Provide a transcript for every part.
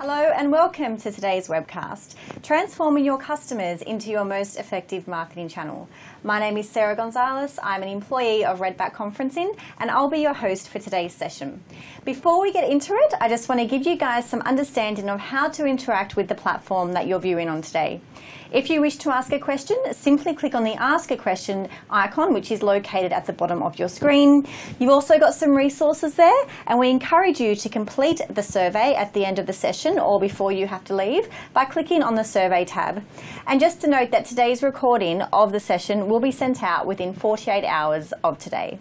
Hello and welcome to today's webcast, Transforming Your Customers into Your Most Effective Marketing Channel. My name is Sarah Gonzalez. I'm an employee of Redback Conferencing and I'll be your host for today's session. Before we get into it, I just want to give you guys some understanding of how to interact with the platform that you're viewing on today. If you wish to ask a question, simply click on the Ask a Question icon, which is located at the bottom of your screen. You've also got some resources there, and we encourage you to complete the survey at the end of the session or before you have to leave by clicking on the Survey tab. And just to note that today's recording of the session will be sent out within 48 hours of today.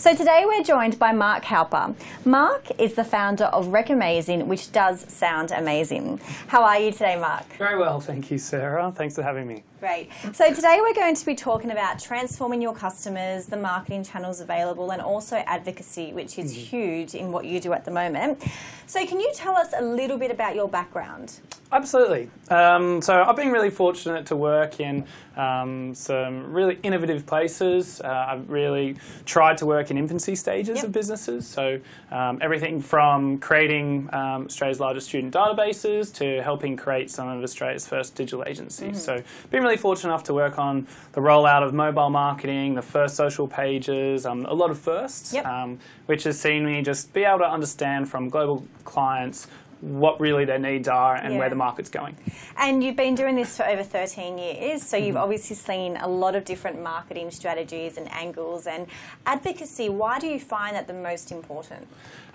So today we're joined by Mark Halper. Mark is the founder of Recamazing, which does sound amazing. How are you today, Mark? Very well, thank you, Sarah. Thanks for having me. Great. So today we're going to be talking about transforming your customers, the marketing channels available, and also advocacy, which is mm-hmm. huge in what you do at the moment. So can you tell us a little bit about your background? Absolutely. Um, so I've been really fortunate to work in um, some really innovative places. Uh, I've really tried to work in infancy stages yep. of businesses. So um, everything from creating um, Australia's largest student databases to helping create some of Australia's first digital agencies. Mm -hmm. So been really fortunate enough to work on the rollout of mobile marketing, the first social pages, um, a lot of firsts, yep. Um, which has seen me just be able to understand from global clients what really their needs are and yeah. where the market's going. And you've been doing this for over 13 years, so you've mm -hmm. obviously seen a lot of different marketing strategies and angles and advocacy. Why do you find that the most important?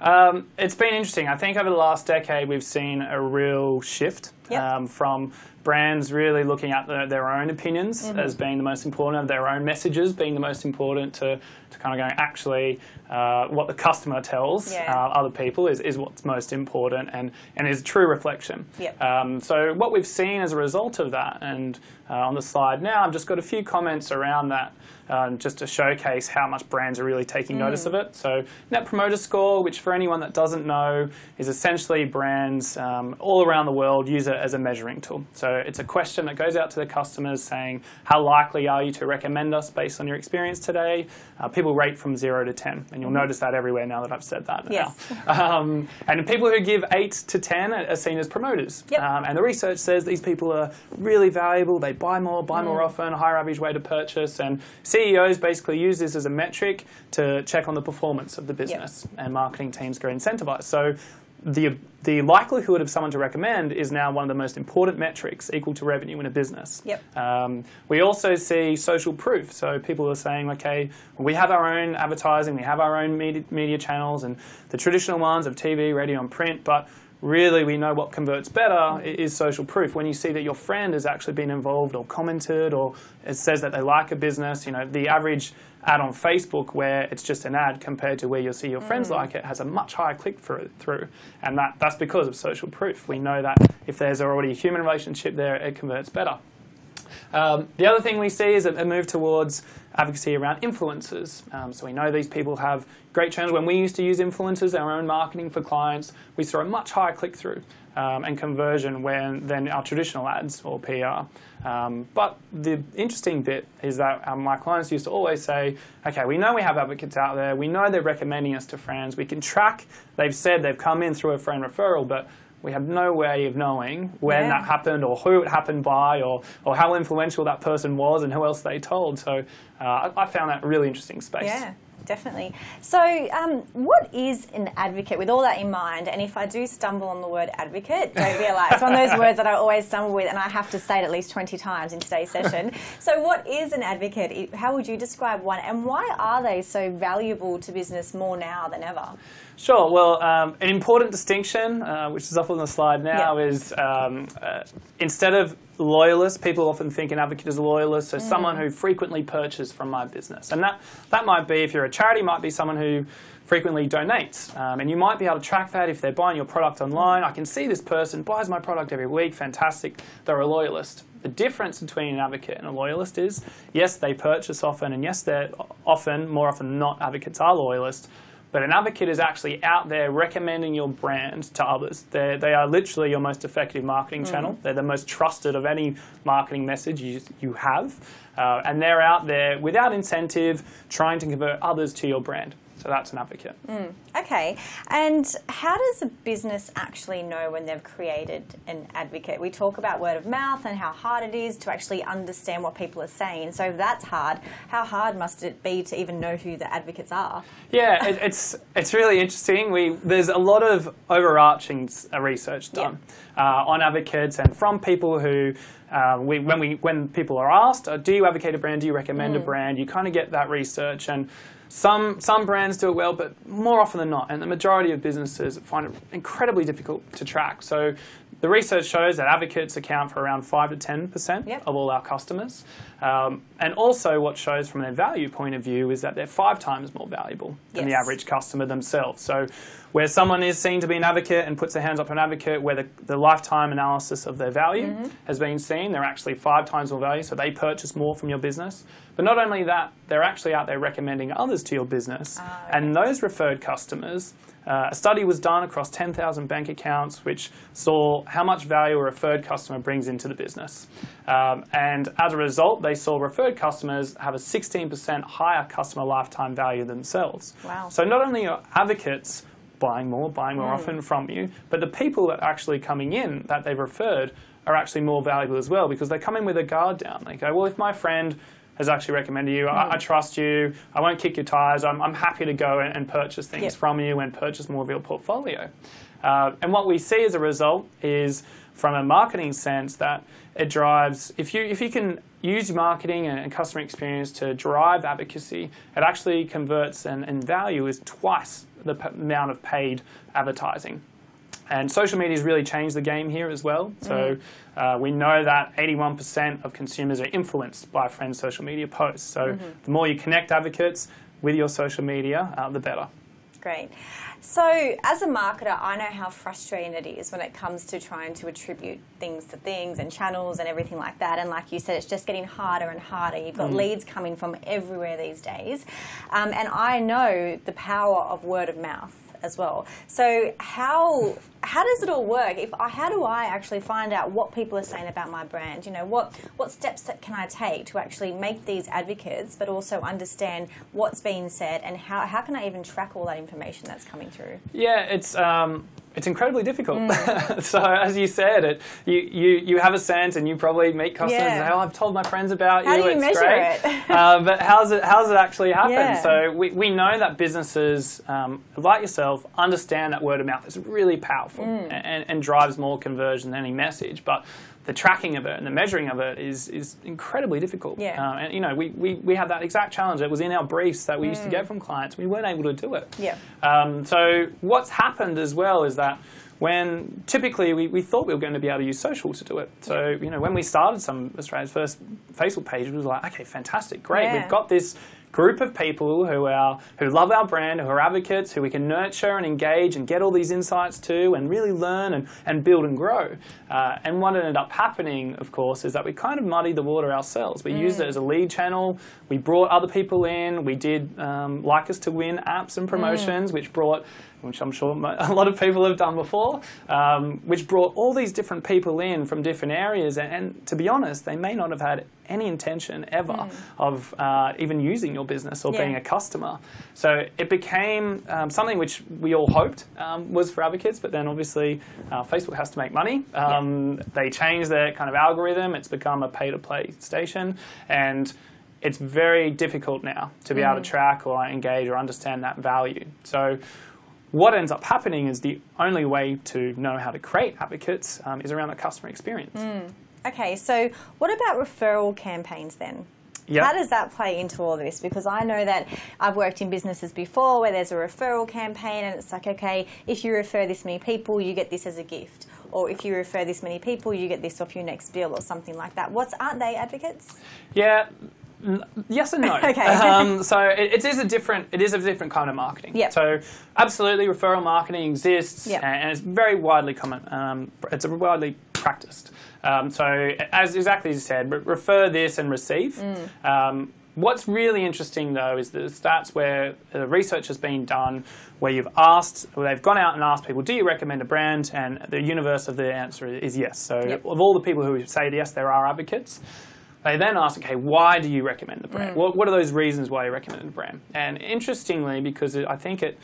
Um, it's been interesting. I think over the last decade we've seen a real shift yep. um, from brands really looking at the, their own opinions mm -hmm. as being the most important, their own messages being the most important to, to kind of going, actually, uh, what the customer tells yeah. uh, other people is, is what's most important and, and is a true reflection. Yep. Um, so what we've seen as a result of that, and uh, on the slide now, I've just got a few comments around that um, just to showcase how much brands are really taking mm. notice of it. So Net Promoter Score, which for anyone that doesn't know, is essentially brands um, all around the world use it as a measuring tool. So it's a question that goes out to the customers saying, how likely are you to recommend us based on your experience today? Uh, people rate from 0 to 10, and you'll mm. notice that everywhere now that I've said that. Yes. Um, and people who give 8 to 10 are seen as promoters. Yep. Um, and the research says these people are really valuable, they buy more, buy mm. more often, higher average way to purchase, and CEOs basically use this as a metric to check on the performance of the business, yep. and marketing teams get incentivized. So the, the likelihood of someone to recommend is now one of the most important metrics equal to revenue in a business. Yep. Um, we also see social proof. So people are saying, okay, we have our own advertising, we have our own media, media channels, and the traditional ones of TV, radio, and print, but really we know what converts better is social proof. When you see that your friend has actually been involved or commented or it says that they like a business, you know, the average ad on Facebook where it's just an ad compared to where you'll see your friends mm. like it has a much higher click through. And that, that's because of social proof. We know that if there's already a human relationship there, it converts better. Um, the other thing we see is a move towards advocacy around influencers. Um, so we know these people have great channels. When we used to use influencers, our own marketing for clients, we saw a much higher click-through um, and conversion when, than our traditional ads or PR. Um, but the interesting bit is that um, my clients used to always say, okay, we know we have advocates out there. We know they're recommending us to friends. We can track, they've said they've come in through a friend referral, but we have no way of knowing when yeah. that happened or who it happened by or, or how influential that person was and who else they told. So uh, I, I, found that really interesting space. Yeah definitely. So, um, what is an advocate with all that in mind? And if I do stumble on the word advocate, don't be alarmed. It's one of those words that I always stumble with, and I have to say it at least 20 times in today's session. so, what is an advocate? How would you describe one? And why are they so valuable to business more now than ever? Sure. Well, um, an important distinction, uh, which is up on the slide now, is um, uh, instead of loyalist, people often think an advocate is a loyalist, so mm. someone who frequently purchases from my business. And that, that might be, if you're a charity, might be someone who frequently donates. Um, and you might be able to track that if they're buying your product online. I can see this person buys my product every week, fantastic, they're a loyalist. The difference between an advocate and a loyalist is, yes, they purchase often, and yes, they're often, more often than not, advocates are loyalists, but an advocate is actually out there recommending your brand to others. They're, they are literally your most effective marketing mm. channel. They're the most trusted of any marketing message you, you have. Uh, and they're out there without incentive trying to convert others to your brand. So that's an advocate. Okay, and how does a business actually know when they've created an advocate? We talk about word of mouth and how hard it is to actually understand what people are saying. So if that's hard, how hard must it be to even know who the advocates are? Yeah, it, it's it's really interesting. We there's a lot of overarching uh, research done uh, on advocates and from people who. Uh, we, when we when people are asked, uh, do you advocate a brand? Do you recommend a brand? You kind of get that research, and some some brands do it well, but more often than not, and the majority of businesses find it incredibly difficult to track. So, the research shows that advocates account for around five to ten percent Yep. of all our customers, um, and also what shows from their value point of view is that they're five times more valuable than the average customer themselves. So, where someone is seen to be an advocate and puts their hands up for an advocate, where the, the lifetime analysis of their value Mm-hmm. has been seen, they're actually five times more value, so they purchase more from your business. But not only that, they're actually out there recommending others to your business, Ah, and those referred customers. Uh, a study was done across 10,000 bank accounts, which saw how much value a referred customer brings into the business. Um, and as a result, they saw referred customers have a 16% higher customer lifetime value themselves. Wow. So not only are advocates buying more, buying more often from you, but the people that are actually coming in that they've referred are actually more valuable as well because they come in with a guard down. They go, well, if my friend has actually recommended you, I, I trust you, I won't kick your tires, I'm, I'm happy to go and, and purchase things Yep. from you and purchase more of your portfolio. Uh, and what we see as a result is, from a marketing sense, that it drives. If you if you can use marketing and, and customer experience to drive advocacy, it actually converts and, and value is twice the p- amount of paid advertising. And social media has really changed the game here as well. So uh, we know that 81% of consumers are influenced by friends' social media posts. So the more you connect advocates with your social media, uh, the better. Great. So, as a marketer, I know how frustrating it is when it comes to trying to attribute things to things and channels and everything like that. And like you said, it's just getting harder and harder. You've got leads coming from everywhere these days. Um, and I know the power of word of mouth as well. So, how how does it all work? If I, how do I actually find out what people are saying about my brand? You know, what what steps can I take to actually make these advocates, but also understand what's being said and how how can I even track all that information that's coming through? Yeah, it's um, it's incredibly difficult. Mm. so as you said, it you, you you have a sense, and you probably meet customers. Yeah. And say, oh, I've told my friends about How you. do you it's measure great. it? uh, but how's it how's it actually happen? Yeah. So we, we know that businesses um, like understand that word of mouth is really powerful Mm. and, and drives more conversion than any message, but. The tracking of it and the measuring of it is, is incredibly difficult. Yeah. Uh, and you know, we, we, we have that exact challenge. It was in our briefs that we used to Mm. get from clients. We weren't able to do it. Yeah. Um, so what's happened as well is that when typically we, we thought we were going to be able to use social to do it. So you know when we started some Australia's first Facebook page, we were like, okay, fantastic, great. Yeah. We've got this group of people who are who love our brand, who are advocates, who we can nurture and engage and get all these insights to, and really learn and, and build and grow. Uh, and what ended up happening, of course, is that we kind of muddied the water ourselves. We used it as a lead channel. We brought other people in. We did um, like us to win apps and promotions, which brought which I'm sure a lot of people have done before, um, which brought all these different people in from different areas. And, and to be honest, they may not have had any intention ever of uh, even using your business or Yeah. being a customer. So it became um, something which we all hoped um, was for advocates, but then obviously uh, Facebook has to make money. Um, They changed their kind of algorithm, it's become a pay to play station. And it's very difficult now to be able to track or engage or understand that value. So what ends up happening is the only way to know how to create advocates um, is around the customer experience. Okay, so what about referral campaigns then? Yep. How does that play into all this? Because I know that I've worked in businesses before where there's a referral campaign and it's like, okay, if you refer this many people, you get this as a gift. Or if you refer this many people, you get this off your next bill or something like that. What's aren't they advocates? Yeah. Yes and no. Okay. Um, so it, it is a different. It is a different kind of marketing. Yep. So absolutely, referral marketing exists, Yep. and, and it's very widely common. Um, it's widely practiced. Um, so as exactly as you said, re- refer this and receive. Mm. Um, What's really interesting though is the stats where uh, research has been done where you've asked, where they've gone out and asked people, do you recommend a brand? And the universe of the answer is yes. So Yep. of all the people who say yes, there are advocates. They then ask, okay, why do you recommend the brand? Mm. What, what are those reasons why you recommend the brand? And interestingly, because it, I think it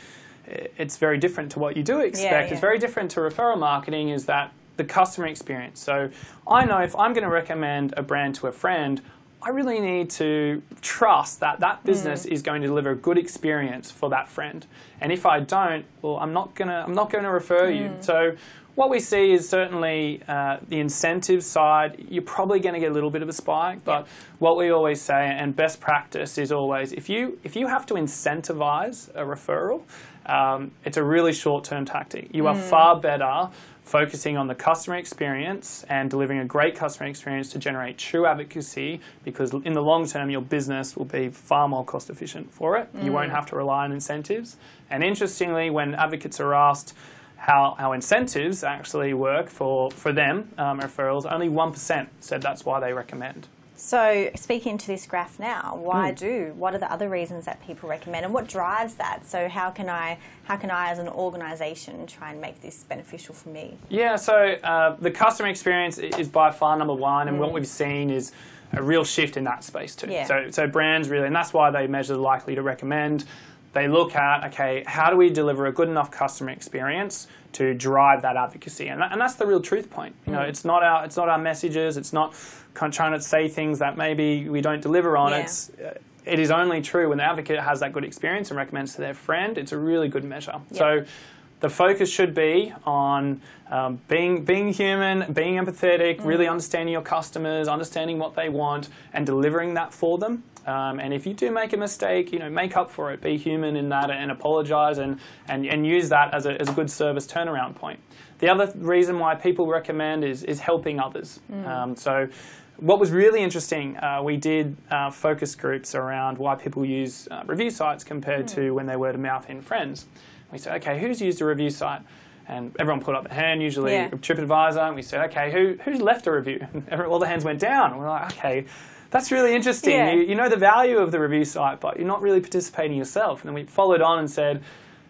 it's very different to what you do expect. yeah. It's very different to referral marketing. Is that the customer experience? So I know if I'm going to recommend a brand to a friend, I really need to trust that that mm. business is going to deliver a good experience for that friend. And if I don't, well, I'm not gonna I'm not going to refer you. Mm. So what we see is certainly uh, the incentive side. You're probably going to get a little bit of a spike, but what we always say and best practice is always if you if you have to incentivize a referral, um, it's a really short term tactic. You are far better focusing on the customer experience and delivering a great customer experience to generate true advocacy because in the long term your business will be far more cost efficient for it. You won't have to rely on incentives. And interestingly, when advocates are asked how, how incentives actually work for, for them, um, referrals, only 1% said that's why they recommend. So, speaking to this graph now, Hmm. why do? What are the other reasons that people recommend, and what drives that? So, how can I, how can I, as an organisation, try and make this beneficial for me? Yeah, so uh, the customer experience is by far number one, and what we've seen is a real shift in that space too. Yeah. So, so brands really, and that's why they measure likely to recommend. They look at okay, how do we deliver a good enough customer experience to drive that advocacy, and, that, and that's the real truth point. You know, it's not our it's not our messages, it's not trying to say things that maybe we don't deliver on. Yeah. It's it is only true when the advocate has that good experience and recommends to their friend. It's a really good measure. So the focus should be on um, being being human, being empathetic, really understanding your customers, understanding what they want, and delivering that for them. Um, and if you do make a mistake, you know, make up for it. Be human in that, and apologize, and and, and use that as a, as a good service turnaround point. The other reason why people recommend is is helping others. Um, so. What was really interesting, uh, we did uh, focus groups around why people use uh, review sites compared to when they word of mouth in friends. We said, okay, who's used a review site? And everyone put up their hand, usually Yeah. TripAdvisor, and we said, okay, who, who's left a review? All the hands went down. We're like, okay, that's really interesting. Yeah. You, you know the value of the review site, but you're not really participating yourself. And then we followed on and said,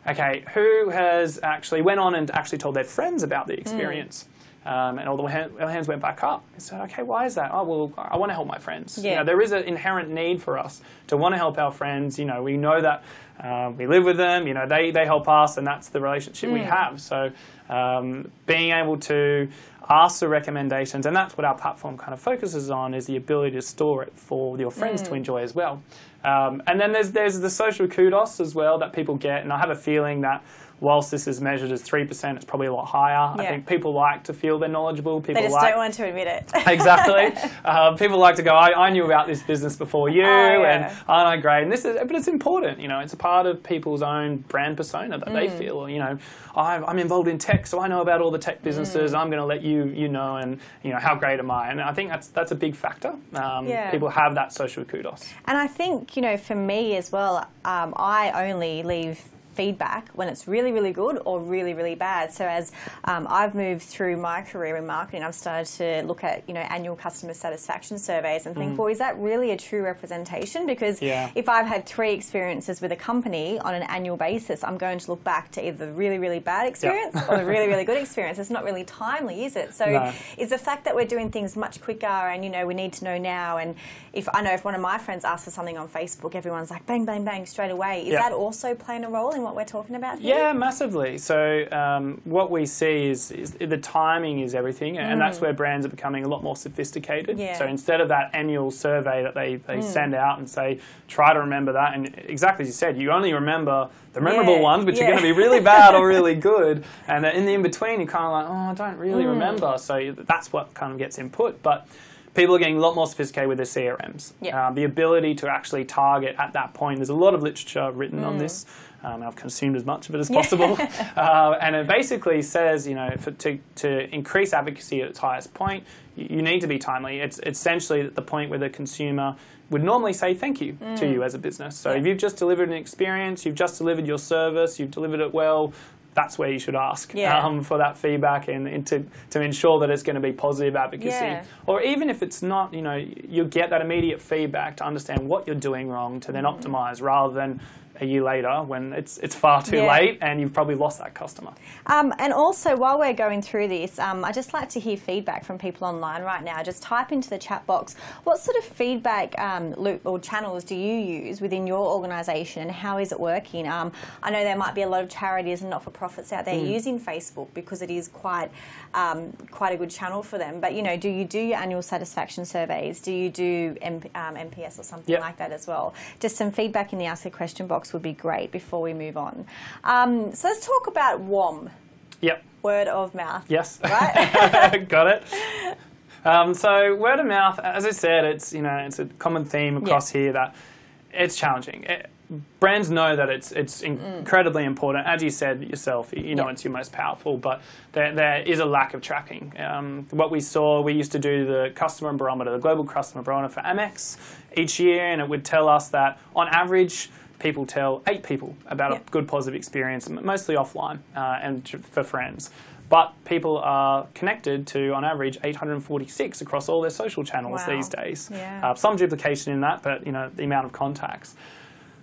okay, who has actually went on and actually told their friends about Hmm. the experience? Um, and all the hand, all hands went back up. We said, okay, why is that? Oh, well, I want to help my friends. You Yeah. know, there is an inherent need for us to want to help our friends. You know, we know that uh, we live with them. You know, they, they help us, and that's the relationship we have. So, um, being able to ask for recommendations, and that's what our platform kind of focuses on, is the ability to store it for your friends to enjoy as well. Um, and then there's there's the social kudos as well that people get, and I have a feeling that. Whilst this is measured as three percent, it's probably a lot higher. I think people like to feel they're knowledgeable. People They just like don't want to admit it. exactly. Um, people like to go, I, I knew about this business before you, Oh, yeah. and aren't I great? And this is, but it's important. You know, it's a part of people's own brand persona that Mm. they feel. You know, I'm, I'm involved in tech, so I know about all the tech businesses. Mm. I'm going to let you, you know, and you know, how great am I? And I think that's that's a big factor. Um, Yeah. People have that social kudos. And I think, you know, for me as well, um, I only leave feedback when it's really, really good or really, really bad. So as um, I've moved through my career in marketing, I've started to look at, you know, annual customer satisfaction surveys and think, well, is that really a true representation? Because Yeah. if I've had three experiences with a company on an annual basis, I'm going to look back to either the really, really bad experience or the really, really good experience. It's not really timely, is it? So No. it's the fact that we're doing things much quicker and, you know, we need to know now. And if I know if one of my friends asks for something on Facebook, everyone's like, bang, bang, bang, straight away. Is Yeah. that also playing a role in what we're talking about here? Yeah, massively. So um, what we see is, is the timing is everything, and that's where brands are becoming a lot more sophisticated. Mm. Yeah. Mm. So instead of that annual survey that they, they send out and say, try to remember that, and exactly as you said, you only remember the memorable Yeah, ones, which are going to be really bad or really good, and in the in between, you're kind of like, oh, I don't really Mm. remember. So that's what kind of gets input, but. People are getting a lot more sophisticated with their CRMs. Yeah. Um, the ability to actually target at that point. There's a lot of literature written Mm. on this. Um, I've consumed as much of it as possible. uh, and it basically says, you know, for, to, to increase advocacy at its highest point, you, you need to be timely. It's essentially at the point where the consumer would normally say thank you to you as a business. So Mm. Yeah. if you've just delivered an experience, you've just delivered your service, you've delivered it well, that's where you should ask Yeah. um, for that feedback and, and to, to ensure that it's going to be positive advocacy. Yeah. Or even if it's not, you know, you get that immediate feedback to understand what you're doing wrong to then Mm-hmm. optimize rather than a year later when it's it's far too Yeah. late and you've probably lost that customer. Um, and also, while we're going through this, um, I just like to hear feedback from people online right now. Just type into the chat box what sort of feedback um, loop or channels do you use within your organisation, and how is it working? Um, I know there might be a lot of charities and not-for-profits out there Mm. using Facebook because it is quite um, quite a good channel for them. But you know, do you do your annual satisfaction surveys? Do you do M- um, NPS or something Yep. like that as well? Just some feedback in the ask a question box would be great before we move on. Um, so let's talk about WOM Yep. word of mouth. Yes. Right? Got it. Um, so word of mouth, as I said, it's you know it's a common theme across here that it's challenging. It, brands know that it's it's incredibly important. As you said yourself, you know Yeah. it's your most powerful, but there, there is a lack of tracking. Um, what we saw, we used to do the customer barometer, the global customer barometer for Amex each year, and it would tell us that on average. People tell eight people about Yeah. a good positive experience, mostly offline uh, and for friends. But people are connected to, on average, 846 across all their social channels Wow. these days. Yeah. Uh, some duplication in that, but you know the amount of contacts.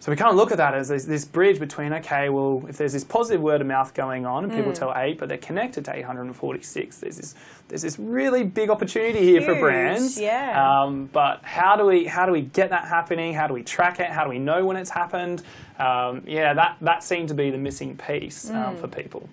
So we kind of look at that as this, this bridge between okay, well, if there's this positive word of mouth going on, and Mm. people tell eight, but they're connected to 846. There's this there's this really big opportunity here for brands. yeah. Um, but how do we how do we get that happening? How do we track it? How do we know when it's happened? Um, yeah, that that seemed to be the missing piece um, Mm. for people.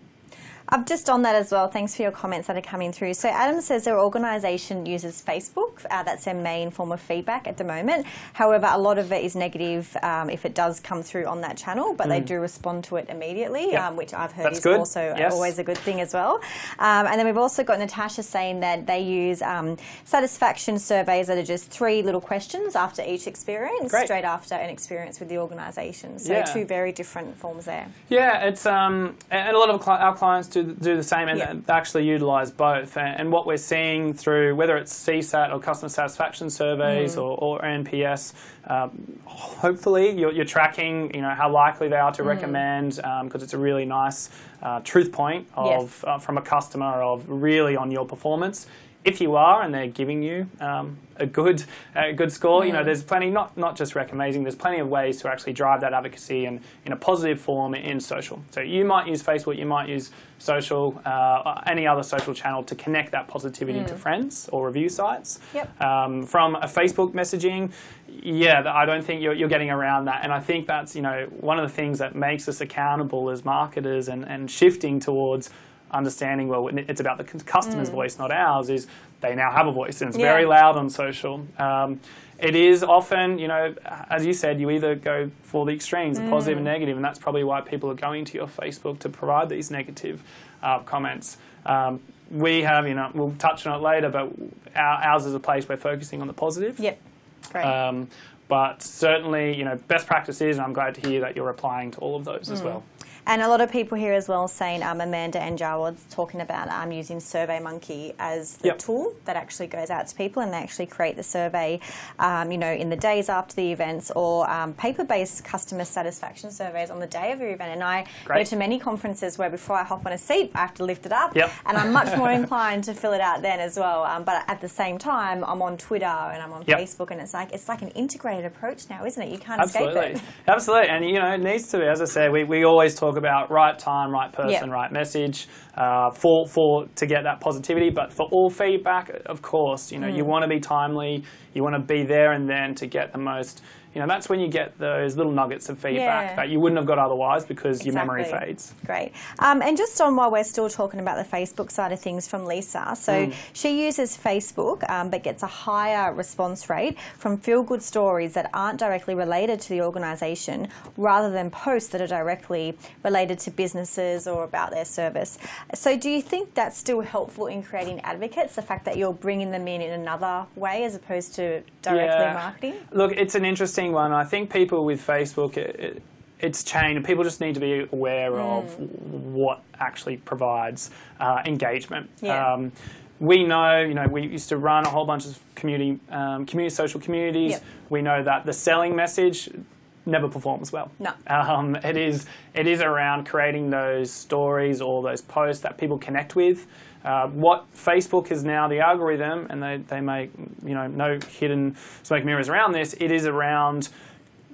I'm just on that as well. Thanks for your comments that are coming through. So Adam says their organisation uses Facebook. Uh, that's their main form of feedback at the moment. However, a lot of it is negative um, if it does come through on that channel, but they do respond to it immediately, Mm. Yep. um, which I've heard That's is good. also Yes. always a good thing as well. Um, and then we've also got Natasha saying that they use um, satisfaction surveys that are just three little questions after each experience, Great. straight after an experience with the organisation. So Yeah. two very different forms there. Yeah, it's um, and a lot of our clients do do the same and Yeah. actually utilise both. And, what we're seeing through whether it's CSAT or customer satisfaction surveys or, or NPS, um, hopefully you're, you're tracking, you know, how likely they are to recommend because it's a really nice uh, truth point of Yes. uh, from a customer of really on your performance. If you are, and they're giving you um, a good a good score, you know, there's plenty not not just recommending. There's plenty of ways to actually drive that advocacy and in a positive form in social. So you might use Facebook, you might use social, uh, any other social channel to connect that positivity to friends or review sites. Yep. Um, from a Facebook messaging, yeah, I don't think you're, you're getting around that. And I think that's, you know, one of the things that makes us accountable as marketers and, and shifting towards understanding, well, it's about the customer's voice, not ours, is they now have a voice and it's Yeah. very loud on social. Um, it is often, you know, as you said, you either go for the extremes, the positive and negative, and that's probably why people are going to your Facebook to provide these negative uh, comments. Um, we have, you know, we'll touch on it later, but our, ours is a place we're focusing on the positive. Yep. Great. Um, but certainly, you know, best practices, and I'm glad to hear that you're applying to all of those Mm. as well. And a lot of people here as well saying um, Amanda and Jawad's talking about um, using SurveyMonkey as the Yep. tool that actually goes out to people and they actually create the survey, um, you know, in the days after the events or um, paper-based customer satisfaction surveys on the day of your event. And I go to many conferences where before I hop on a seat, I have to lift it up, Yep. and I'm much more inclined to fill it out then as well. Um, but at the same time, I'm on Twitter and I'm on Yep. Facebook, and it's like it's like an integrated approach now, isn't it? You can't Absolutely, escape it. absolutely, and you know it needs to be. As I said, we, we always talk about right time, right person, Yeah. right message uh, for for to get that positivity. But for all feedback, of course, you know Mm. you want to be timely. You want to be there and then to get the most. You know that's when you get those little nuggets of feedback Yeah. that you wouldn't have got otherwise because your memory fades. Great. Um, and just on while we're still talking about the Facebook side of things from Lisa, so she uses Facebook um, but gets a higher response rate from feel good stories that aren't directly related to the organisation rather than posts that are directly related to businesses or about their service. So do you think that's still helpful in creating advocates, the fact that you're bringing them in in another way as opposed to directly Yeah. marketing? Look, it's an interesting one. I think people with Facebook, it, it, it's changed, and people just need to be aware Mm. of what actually provides uh, engagement. Yeah. Um, we know, you know, we used to run a whole bunch of community, um, community social communities. Yep. We know that the selling message never performs well. No. Um, it is it is around creating those stories or those posts that people connect with. Uh, what Facebook is now the algorithm, and they, they make you know no hidden smoke mirrors around this. It is around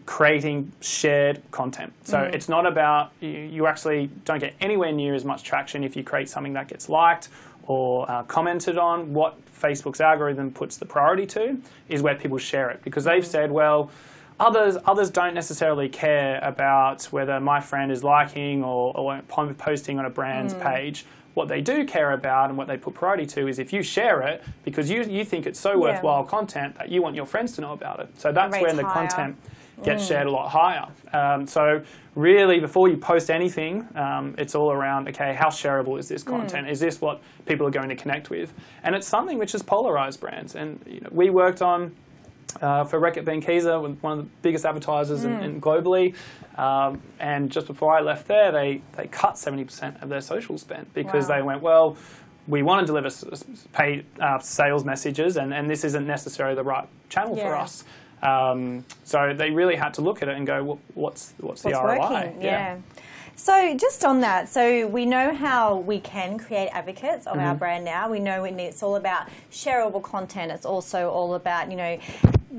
creating shared content. So Mm. it's not about you, you actually don't get anywhere near as much traction if you create something that gets liked or uh, commented on. What Facebook's algorithm puts the priority to is where people share it because they've said, well, others others don't necessarily care about whether my friend is liking or, or posting on a brand's Mm. page. What they do care about and what they put priority to is if you share it because you, you think it's so Yeah. worthwhile content that you want your friends to know about it. So that's when the higher. content gets shared a lot higher. Um, so really, before you post anything, um, it's all around okay, how shareable is this content? Is this what people are going to connect with? And it's something which has polarized brands. And you know, we worked on. Uh, for Reckitt Benckiser, with one of the biggest advertisers in, in globally, um, and just before I left there, they, they cut 70% of their social spend because Wow. they went, well, we want to deliver paid uh, sales messages, and, and this isn't necessarily the right channel for us. Um, so they really had to look at it and go, "What- what's what's the ROI? working. Yeah. So just on that, so we know how we can create advocates of Mm-hmm. our brand now. We know it's all about shareable content. It's also all about you know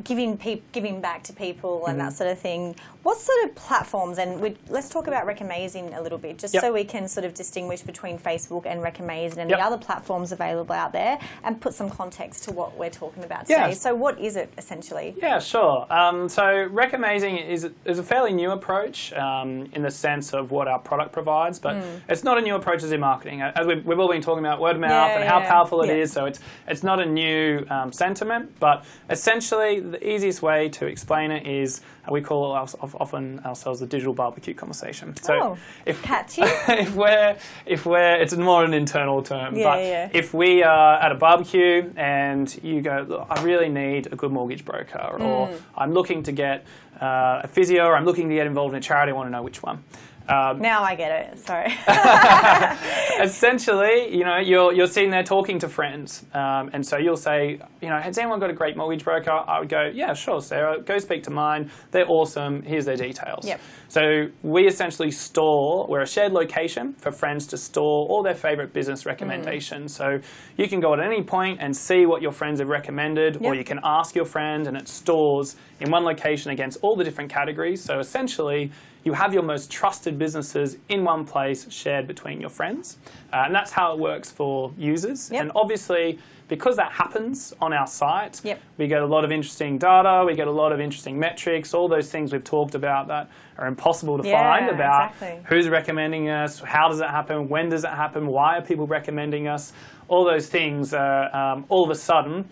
giving peop- giving back to people and Mm-hmm. that sort of thing. What sort of platforms? And let's talk about Recamazing a little bit, just Yep. so we can sort of distinguish between Facebook and Recamazing and Yep. the other platforms available out there, and put some context to what we're talking about Yeah. today. So what is it essentially? Yeah, sure. Um, so Recamazing is, is a fairly new approach um, in the sense of what our product provides, but Hmm. it's not a new approach as in marketing. As we've, we've all been talking about word of mouth Yeah, and how powerful it is, Yeah. so it's, it's not a new um, sentiment, but essentially the easiest way to explain it is uh, we call our, often ourselves the digital barbecue conversation. So Oh, if, catchy. if we're if we're it's more an internal term, Yeah, but yeah. if we are at a barbecue and you go, Look, I really need a good mortgage broker, or Mm. I'm looking to get uh, a physio, or I'm looking to get involved in a charity, I want to know which one. Um, Now I get it. Sorry. essentially, you know, you're, you're sitting there talking to friends, um, and so you'll say, you know, has anyone got a great mortgage broker? I would go, yeah, sure, Sarah, go speak to mine. They're awesome. Here's their details. Yep. So we essentially store, we're a shared location for friends to store all their favorite business recommendations. So you can go at any point and see what your friends have recommended, or you can ask your friend, and it stores in one location against all the different categories. So essentially, you have your most trusted businesses in one place shared between your friends. Uh, and that's how it works for users. Yep. And obviously, because that happens on our site, Yep. we get a lot of interesting data, we get a lot of interesting metrics, all those things we've talked about that are impossible to Yeah, find about exactly. who's recommending us, how does it happen, when does it happen, why are people recommending us. All those things are um, all of a sudden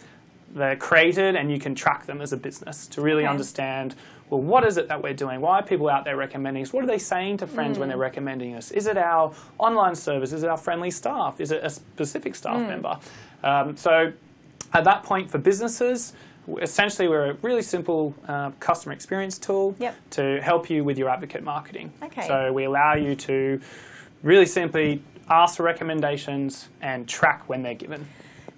they're created and you can track them as a business to really Okay. understand well what is it that we're doing why are people out there recommending us what are they saying to friends when they're Mm. recommending us is it our online service is it our friendly staff is it a specific staff Mm. member um, so at that point for businesses essentially we're a really simple uh, customer experience tool Yep. to help you with your advocate marketing Okay. so we allow you to really simply ask for recommendations and track when they're given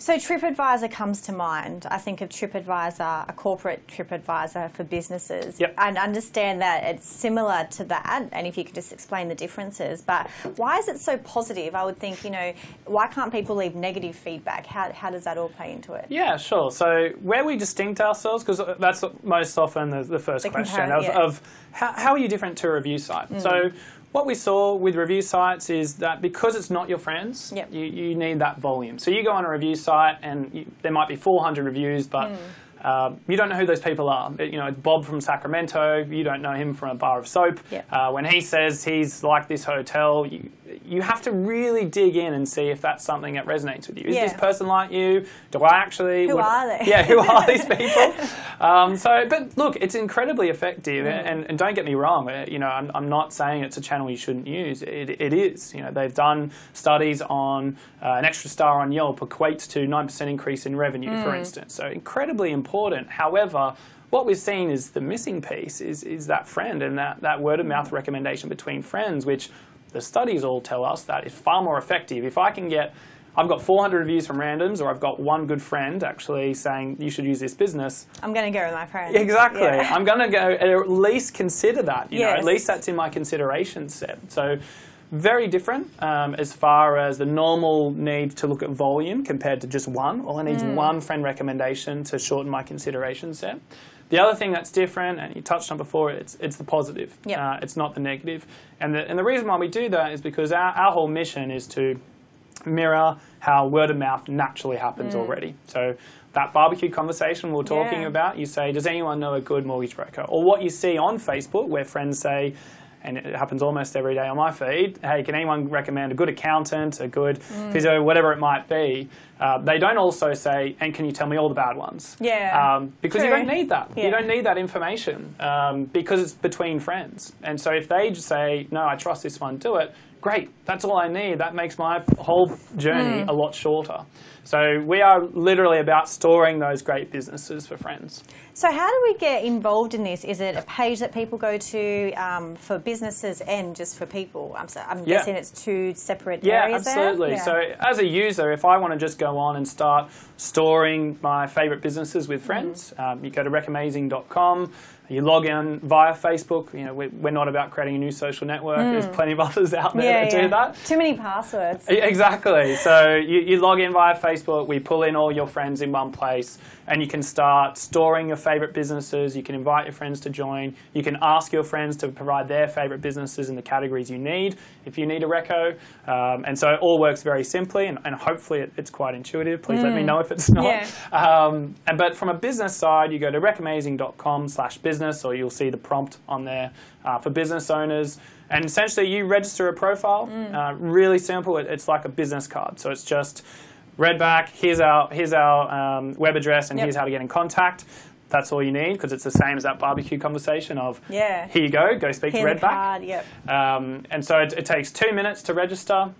So TripAdvisor comes to mind. I think of TripAdvisor, a corporate TripAdvisor for businesses. Yep. And understand that it's similar to that, and if you could just explain the differences. But why is it so positive? I would think, you know, why can't people leave negative feedback? How, how does that all play into it? Yeah, sure. So where we distinct ourselves, because that's most often the, the first The question of, yeah. Mm. of how, how are you different to a review site? So what we saw with review sites is that because it's not your friends, Yep. you, you need that volume. So you go on a review site and you, there might be 400 reviews, but Mm. uh, you don't know who those people are. You know, it's Bob from Sacramento. You don't know him from a bar of soap. Yep. Uh, when he says he's like this hotel, you, you have to really dig in and see if that's something that resonates with you. Is this person like you? Do I actually? Who are they? Yeah, who are these people? um, so, but look, it's incredibly effective, Mm. and, and don't get me wrong. uh, You know, I'm, I'm not saying it's a channel you shouldn't use. It, it is. You know, they've done studies on uh, an extra star on Yelp equates to nine percent increase in revenue, Mm. for instance. So incredibly important. However. What we're seeing is the missing piece is, is that friend and that, that word of mouth recommendation between friends, which the studies all tell us that it's far more effective. If I can get, I've got 400 reviews from randoms, or I've got one good friend actually saying you should use this business. I'm going to go with my friend. Exactly. Yeah. I'm going to go at least consider that. You know, at least that's in my consideration set. So. Very different um, as far as the normal need to look at volume compared to just one. All I need is one friend recommendation to shorten my consideration set. The other thing that's different, and you touched on before, it's it's the positive. Yep. Uh, it's not the negative. And the and the reason why we do that is because our, our whole mission is to mirror how word of mouth naturally happens already. So that barbecue conversation we're talking Mm. Yeah. about, you say, does anyone know a good mortgage broker? Or what you see on Facebook where friends say, and it happens almost every day on my feed, hey, can anyone recommend a good accountant, a good Mm. physio, whatever it might be? Uh, they don't also say, and can you tell me all the bad ones? Yeah. Um, because you don't need that. Yeah. You don't need that information um, because it's between friends. And so if they just say, no, I trust this one, do it, great. That's all I need. That makes my whole journey Mm. a lot shorter. So we are literally about storing those great businesses for friends. So, how do we get involved in this? Is it a page that people go to um, for businesses and just for people? I'm, so, I'm Yeah. guessing it's two separate Yeah, areas there? absolutely. Yeah. So as a user, if I want to just go on and start storing my favorite businesses with friends, Mm-hmm. um, you go to recamazing.com. You log in via Facebook. You know, we're, we're not about creating a new social network. There's plenty of others out there Mm. yeah, that yeah. do that. Too many passwords. Exactly. So you, you log in via Facebook, we pull in all your friends in one place, and you can start storing your favorite businesses. You can invite your friends to join. You can ask your friends to provide their favorite businesses in the categories you need if you need a reco. Um, and so it all works very simply, and, and hopefully it, it's quite intuitive. Please let me know if it's not. Yeah. Um, and, but from a business side, you go to recamazing.com slash business, or you'll see the prompt on there uh, for business owners. And essentially, you register a profile. Mm. Uh, really simple. It, it's like a business card. So it's just Redback. Here's our here's our um, web address, and Yep. here's how to get in contact. That's all you need because it's the same as that barbecue conversation of Yeah. here you go, go speak Pin to Redback. card, yep. Um, and so it, it takes two minutes to register.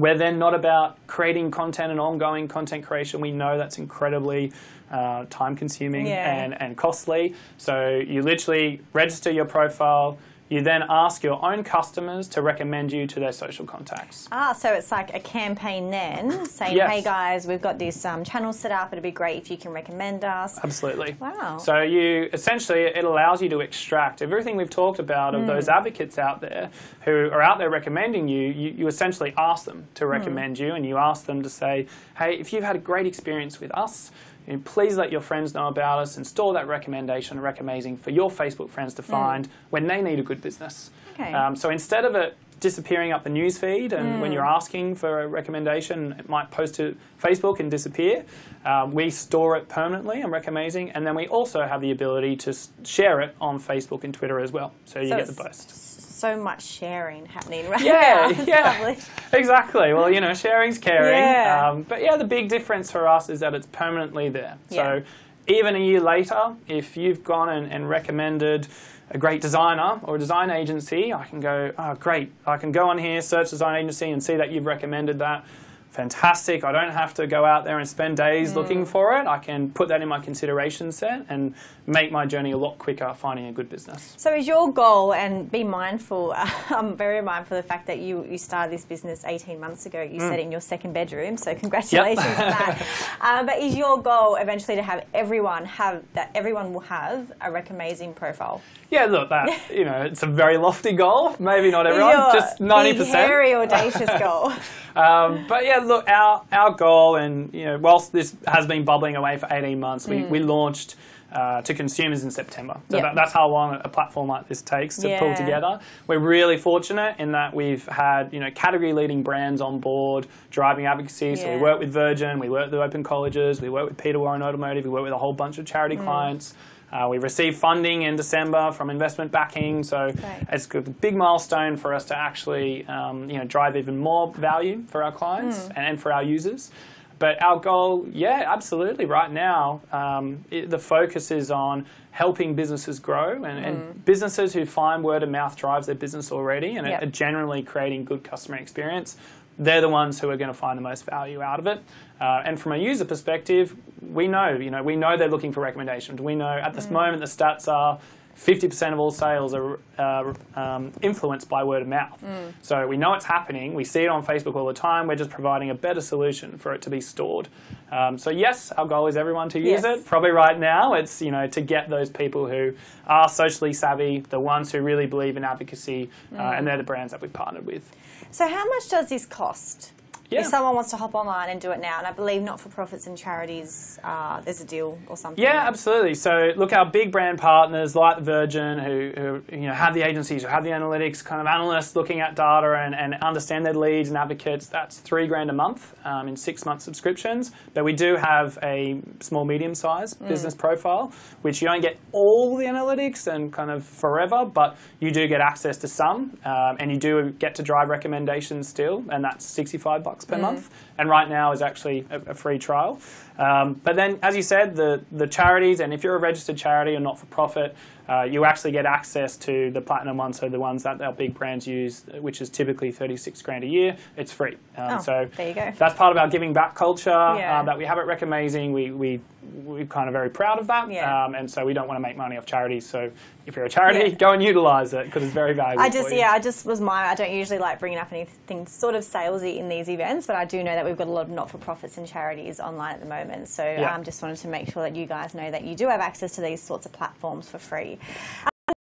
We're then not about creating content and ongoing content creation. We know that's incredibly uh, time consuming Yeah. and, and costly. So you literally register your profile. You then ask your own customers to recommend you to their social contacts. Ah, so it's like a campaign then, saying, Yes. "Hey guys, we've got this um, channel set up. It'd be great if you can recommend us." Absolutely. Wow. So you essentially it allows you to extract everything we've talked about of those advocates out there who are out there recommending you. You, you essentially ask them to Hmm. recommend you, and you ask them to say, "Hey, if you've had a great experience with us." You know, Please let your friends know about us and store that recommendation, Recamazing, for your Facebook friends to find when they need a good business. Okay. Um, so instead of it disappearing up the news feed, and Hmm. when you're asking for a recommendation, it might post to Facebook and disappear. Um, we store it permanently on Recamazing, and then we also have the ability to share it on Facebook and Twitter as well. So you So get the post. So much sharing happening right Yeah, now. It's yeah. lovely. Exactly. Well, you know, sharing's caring. Yeah. Um, but yeah, the big difference for us is that it's permanently there. Yeah. So even a year later, if you've gone and, and recommended a great designer or a design agency, I can go, oh, great. I can go on here, search design agency, and see that you've recommended that. Fantastic. I don't have to go out there and spend days looking for it. I can put that in my consideration set and make my journey a lot quicker finding a good business. So is your goal, and be mindful, I'm very mindful of the fact that you, you started this business 18 months ago. You Mm. said in your second bedroom, so congratulations on that. Um, but is your goal eventually to have everyone have, that everyone will have a Recamazing profile? Yeah, look, that you know, it's a very lofty goal. Maybe not everyone, your just ninety big, percent. hairy, audacious goal. Um, but yeah, look, our our goal, and you know, whilst this has been bubbling away for eighteen months, we, we launched. Uh, to consumers in September. So Yep. that, that's how long a platform like this takes to pull together. We're really fortunate in that we've had you know category leading brands on board driving advocacy. So we work with Virgin, we work with Open Colleges, we work with Peter Warren Automotive, we work with a whole bunch of charity Mm. clients. Uh, we received funding in December from investment backing, so Great. it's a big milestone for us to actually um, you know drive even more value for our clients Hmm. and for our users. But our goal, yeah, absolutely. Right now, um, it, the focus is on helping businesses grow and, Hmm. and businesses who find word of mouth drives their business already and Yep. are generally creating good customer experience. They're the ones who are going to find the most value out of it. Uh, and from a user perspective, we know, you know, we know they're looking for recommendations. We know at this moment the stats are 50% of all sales are uh, um, influenced by word of mouth. So we know it's happening. We see it on Facebook all the time. We're just providing a better solution for it to be stored. Um, so yes, our goal is everyone to use Yes. it. Probably right now, it's you know to get those people who are socially savvy, the ones who really believe in advocacy, uh, and they're the brands that we've partnered with. So how much does this cost? Yeah. If someone wants to hop online and do it now, and I believe not for profits and charities, uh, there's a deal or something. Yeah, absolutely. So look, our big brand partners like Virgin, who, who you know have the agencies, who have the analytics, kind of analysts looking at data and, and understand their leads and advocates. That's three grand a month um, in six month subscriptions. But we do have a small medium size business profile, which you don't get all the analytics and kind of forever, but you do get access to some, um, and you do get to drive recommendations still, and that's sixty five bucks per month. And right now is actually a, a free trial. Um, but then, as you said, the, the charities, and if you're a registered charity or not for profit, uh, you actually get access to the platinum ones, so the ones that our big brands use, which is typically 36 grand a year. It's free. Um, Oh, so there you go. that's part of our giving back culture Yeah. uh, that we have at Rec Amazing. We, we, we're kind of very proud of that. Yeah. Um, and so we don't want to make money off charities. So if you're a charity, Yeah. go and utilize it because it's very valuable. I just, yeah, I just was my. I don't usually like bringing up anything sort of salesy in these events, but I do know that we've got a lot of not-for-profits and charities online at the moment. So I Yeah. um, just wanted to make sure that you guys know that you do have access to these sorts of platforms for free.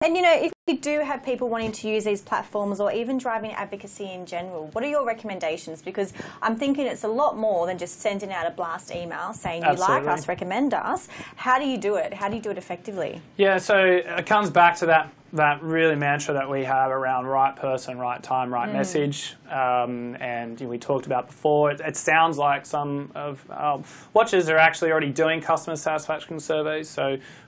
And you know, if you do have people wanting to use these platforms or even driving advocacy in general, what are your recommendations? Because I'm thinking it's a lot more than just sending out a blast email saying you like us, recommend us. How do you do it? How do you do it effectively? Yeah, so it comes back to that that really mantra that we have around right person, right time, right message, um, and you know, we talked about before. It, it sounds like some of our watchers are actually already doing customer satisfaction surveys. So the way our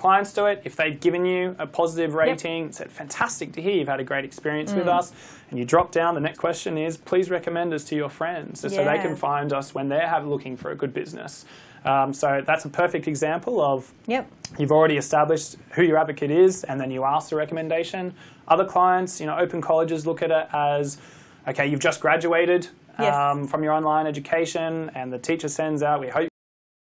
clients do it, if they've given you a positive rating, it's fantastic to hear you've had a great experience with us, and you drop down. The next question is, please recommend us to your friends, so they can find us when they're have, looking for a good business. Um, so that's a perfect example of Yep. You've already established who your advocate is, and then you ask the recommendation. Other clients, you know, open colleges look at it as, okay, you've just graduated Yes. um, from your online education, and the teacher sends out, we hope